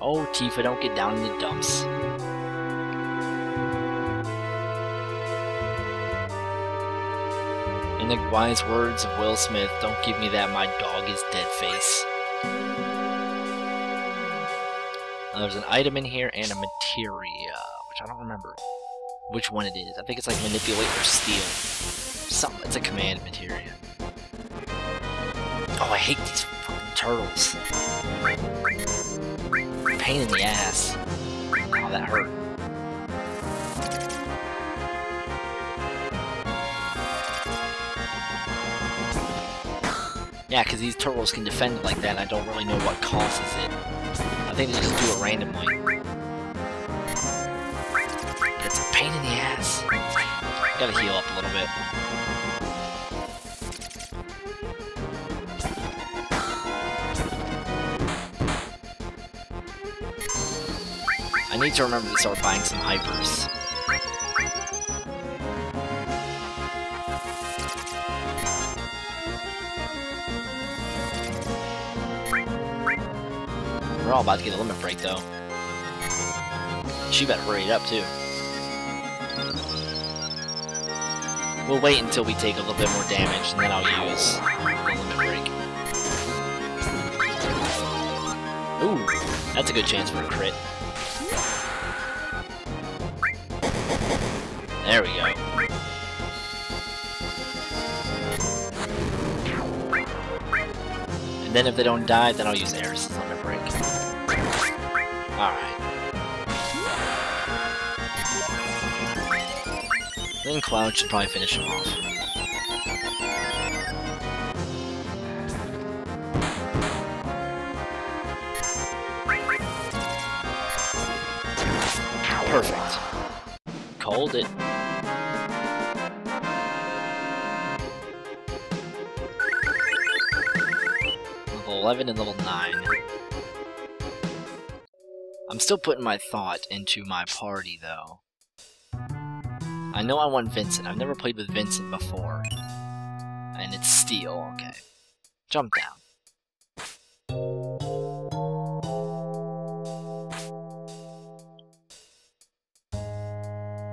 Oh, Tifa, don't get down in the dumps. In the wise words of Will Smith, don't give me that my dog is dead face. Now, there's an item in here and a materia, which I don't remember which one it is. I think it's like manipulate or steal. Something. It's a command materia. Oh, I hate these turtles. Pain in the ass. Oh, that hurt. Yeah, because these turtles can defend like that, and I don't really know what causes it. I think they just do it randomly. Gotta heal up a little bit. I need to remember to start buying some hypers. We're all about to get a limit break though. She better hurry it up too. We'll wait until we take a little bit more damage and then I'll use limit break. Ooh, that's a good chance for a crit. There we go. And then if they don't die, then I'll use Aeris' limit break. Alright. Then Cloud should probably finish him off. Perfect. Called it. Level 11 and level 9. I'm still putting my thought into my party, though. I know I want Vincent. I've never played with Vincent before. And it's Steal, okay. Jump down.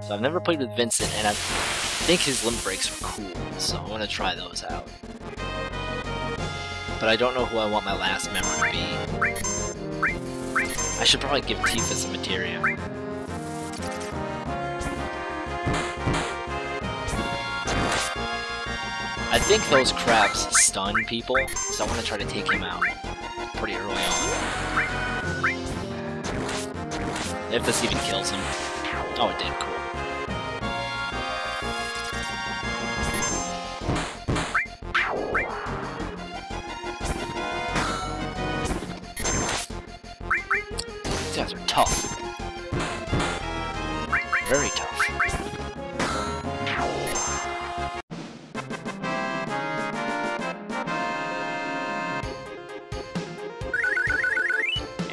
So I've never played with Vincent, and I think his limb breaks are cool, so I want to try those out. But I don't know who I want my last member to be. I should probably give Tifa some materia. I think those crabs stun people, so I want to try to take him out pretty early on. If this even kills him. Oh, it did. Cool.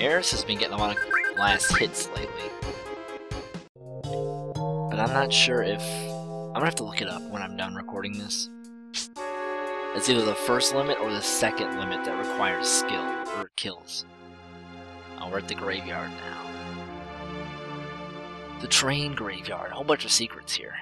Aeris has been getting a lot of last hits lately. But I'm not sure if... I'm gonna have to look it up when I'm done recording this. It's either the first limit or the second limit that requires skill, or kills. Oh, we're at the graveyard now. The train graveyard. A whole bunch of secrets here.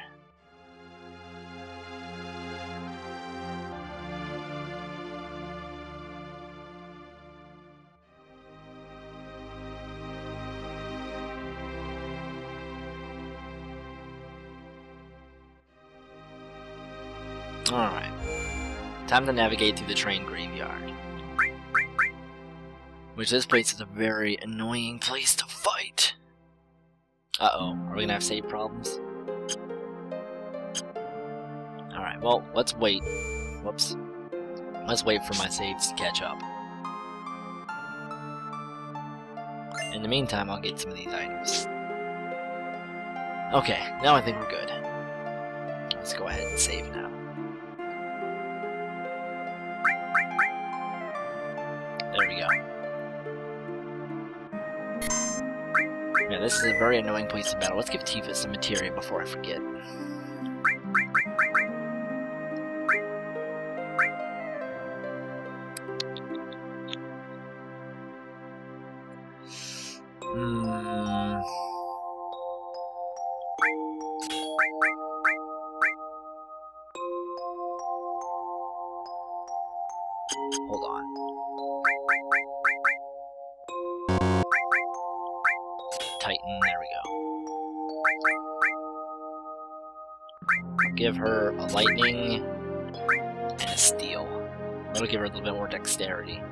Alright. Time to navigate through the train graveyard. Which this place is a very annoying place to fight. Uh-oh, are we gonna have save problems? Alright, well, let's wait. Whoops. Let's wait for my saves to catch up. In the meantime, I'll get some of these items. Okay, now I think we're good. Let's go ahead and save now. This is a very annoying place to battle. Let's give Tifa some materia before I forget. Hmm. Give her a lightning and a steal. That'll give her a little bit more dexterity.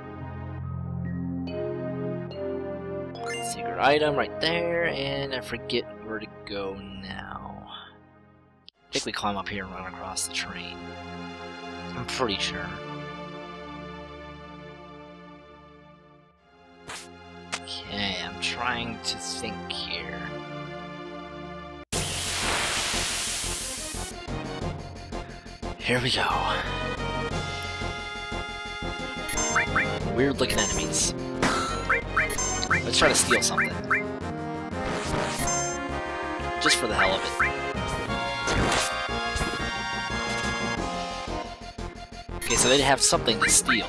Secret item right there, and I forget where to go now. I think we climb up here and run across the train. I'm pretty sure. Okay, I'm trying to think here. Here we go. Weird looking enemies. Let's try to steal something. Just for the hell of it. Okay, so they have something to steal.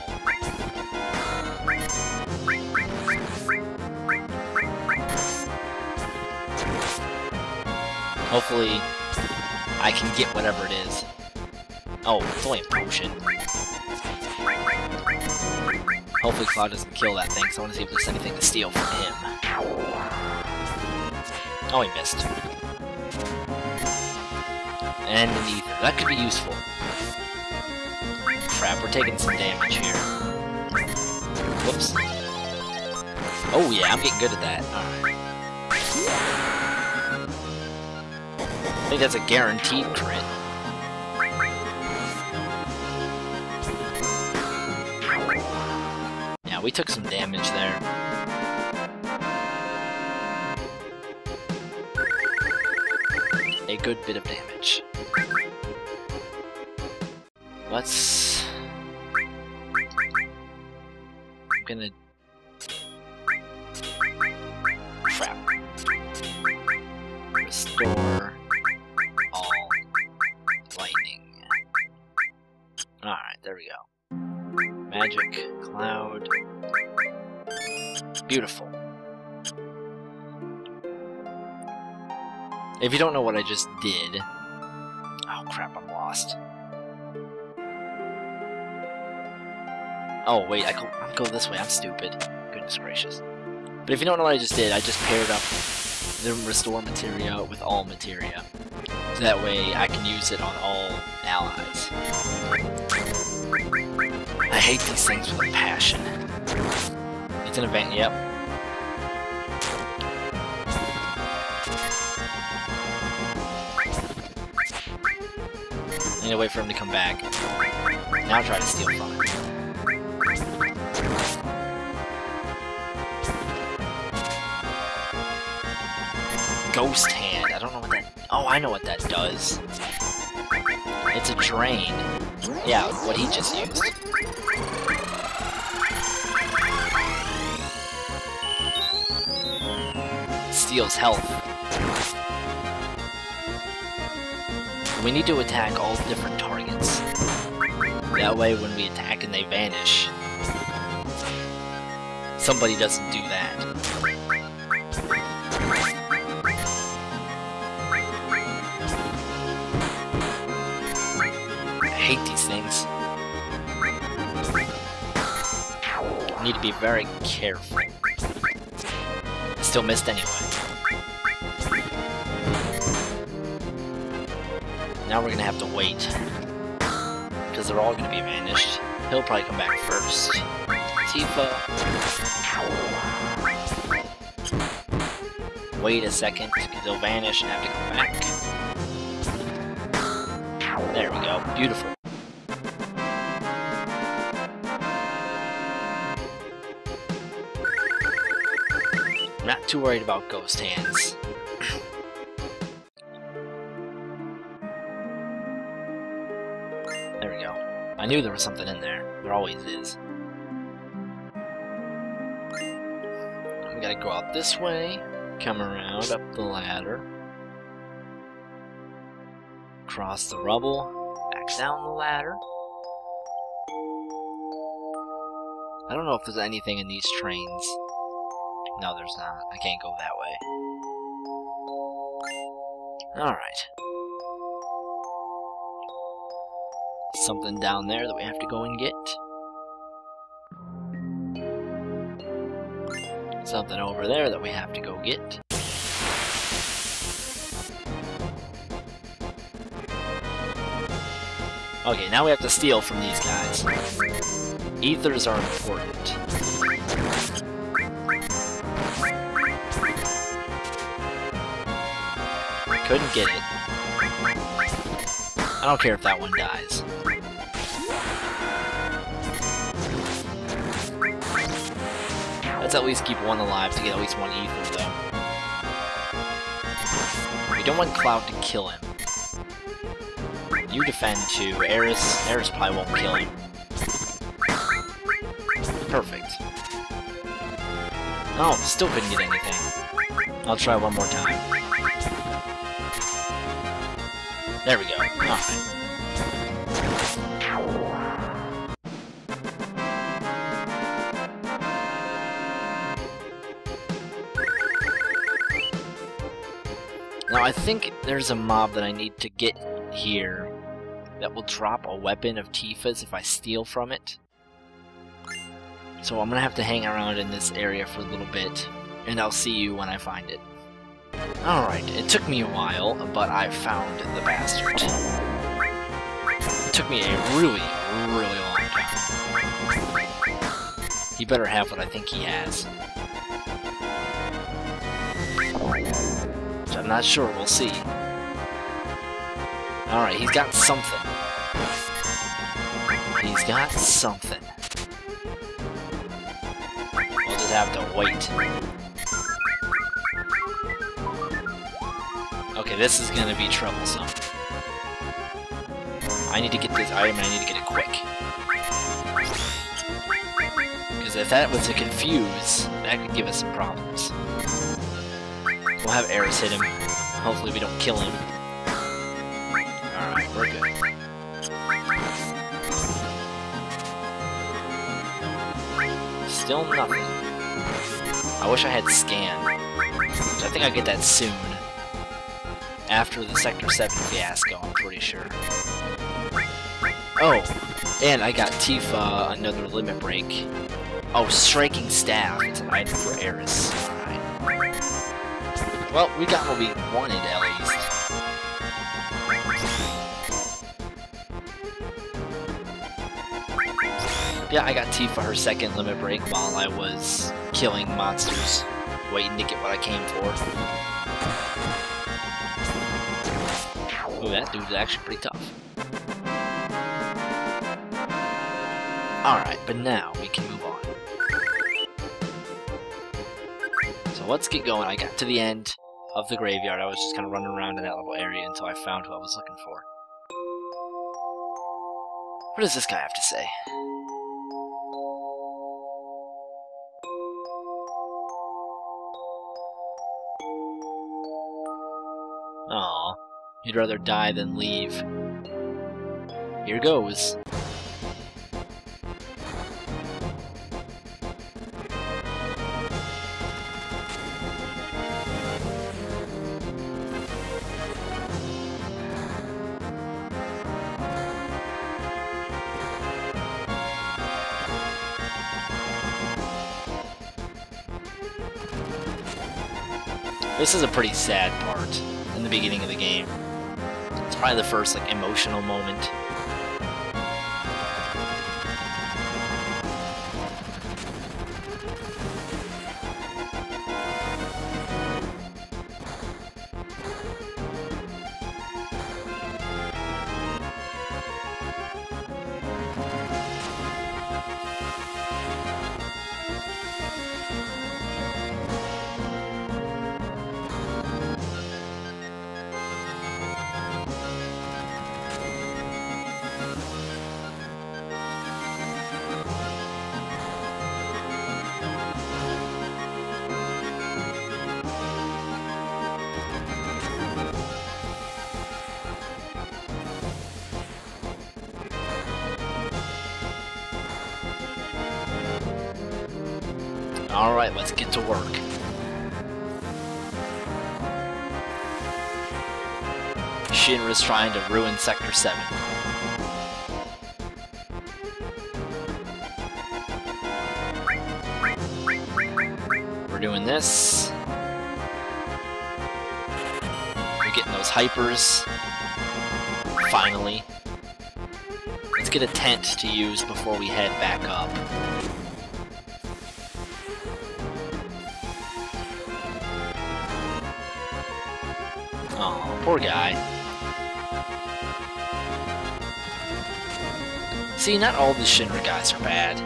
Hopefully, I can get whatever it is. Oh, it's only a potion. Hopefully Cloud doesn't kill that thing, so I want to see if there's anything to steal from him. Oh, he missed. And an ether. That could be useful. Crap, we're taking some damage here. Whoops. Oh yeah, I'm getting good at that. I think that's a guaranteed crit. We took some damage there. A good bit of damage. Let's... I'm gonna... If you don't know what I just did... Oh crap, I'm lost. Oh wait, I go, I'm going this way, I'm stupid. Goodness gracious. But if you don't know what I just did, I just paired up the restore materia with all materia. So that way I can use it on all allies. I hate these things with a passion. It's an event, yep. Need to wait for him to come back. Now try to steal from. Ghost Hand. I don't know what that... Oh, I know what that does. It's a drain. Yeah, what he just used. Steals health. We need to attack all different targets. That way, when we attack and they vanish, somebody doesn't do that. I hate these things. Need to be very careful. Still missed anyway. Now we're gonna have to wait. Because they're all gonna be vanished. He'll probably come back first. Tifa. Wait a second, because they'll vanish and have to come back. There we go. Beautiful. Not too worried about ghost hands. There we go. I knew there was something in there. There always is. We gotta go out this way, come around up the ladder, cross the rubble, back down the ladder. I don't know if there's anything in these trains No, there's not. I can't go that way. Alright. Something down there that we have to go and get. Something over there that we have to go get. Okay, now we have to steal from these guys. Ethers are important. Couldn't get it. I don't care if that one dies. Let's at least keep one alive to get at least one ether, though. We don't want Cloud to kill him. You defend too. Aeris, Aeris probably won't kill him. Perfect. Oh, still couldn't get anything. I'll try one more time. There we go. Alright. I think there's a mob that I need to get here that will drop a weapon of Tifa's if I steal from it. So I'm gonna have to hang around in this area for a little bit, and I'll see you when I find it. Alright, it took me a while, but I found the bastard. It took me a really, really long time. He better have what I think he has. I'm not sure, we'll see. Alright, he's got something. He's got something. We'll just have to wait. Okay, this is gonna be troublesome. I need to get this item and I need to get it quick. Because if that was to confuse, that could give us some problems. We'll have Aeris hit him. Hopefully we don't kill him. Alright, we're good. Still nothing. I wish I had scan. I think I'll get that soon after the Sector 7 fiasco, I'm pretty sure. Oh, and I got Tifa another limit break. Oh, Striking Staff. It's an item for Aeris. Alright. Well, we got what we wanted, at least. Yeah, I got Tifa her second limit break while I was killing monsters, waiting to get what I came for. Ooh, that dude's actually pretty tough. Alright, but now we can move on. Let's get going. I got to the end of the graveyard. I was just kind of running around in that little area until I found who I was looking for. What does this guy have to say? You'd rather die than leave. Here goes. This is a pretty sad part in the beginning of the game. It's probably the first like emotional moment Alright, let's get to work. Shinra's trying to ruin Sector 7. We're doing this. We're getting those hypers. Finally. Let's get a tent to use before we head back up. Poor guy. See, not all the Shinra guys are bad.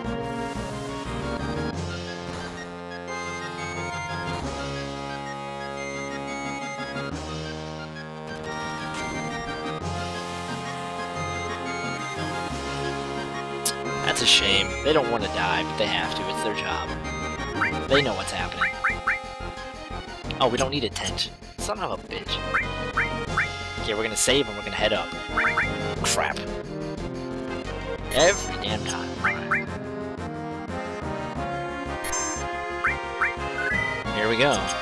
That's a shame. They don't want to die, but they have to. It's their job. They know what's happening. Oh, we don't need a tent. Son of a bitch. We're gonna save and we're gonna head up. Crap. Every damn time. Here we go.